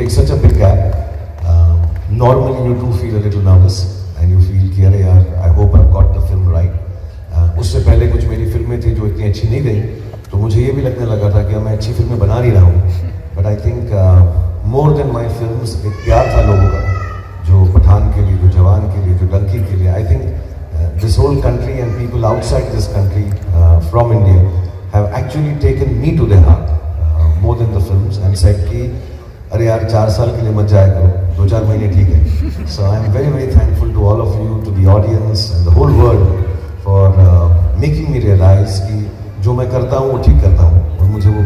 being such a big gap, uh, normally you do feel a little nervous and you feel कि अरे यार I hope I've got the film right. Uh, उससे पहले कुछ मेरी फ़िल्में थी जो इतनी अच्छी नहीं गई तो मुझे ये भी लगने लगा था कि मैं अच्छी फ़िल्में बना नहीं रहा हूँ। But I think more than my film एक प्यार था लोगों का जो पठान के लिए जो जवान के लिए जो डंकी के लिए। I think this whole country and people outside this country from India have actually taken me to the heart more in the film and set कि, अरे यार, चार साल के लिए मत जाया करो। दो चार महीने ठीक है। So I am very very thankful to all of you to the audience and the whole world for making me realise कि जो मैं करता हूँ, वो ठीक करता हूँ। और मुझे वो